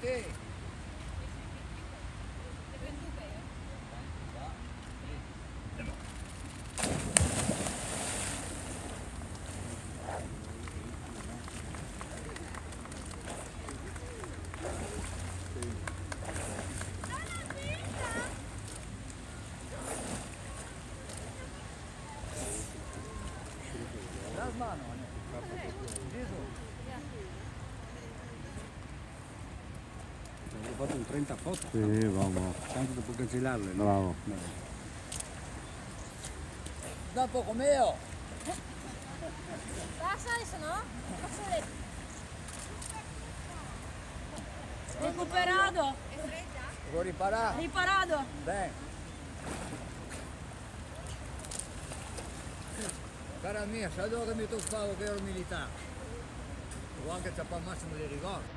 te. Las manos, ¿no? Fatto un 30 foto, Sì, vamos. tanto dopo cancellarle. no? Bravo. No. Da un poco mio. Passa adesso no? Fazzoletto. Recuperato, Devo riparare. riparato. Bene. Cara mia, sai dove mi toccavo che ero militare? O anche al massimo di ricordo.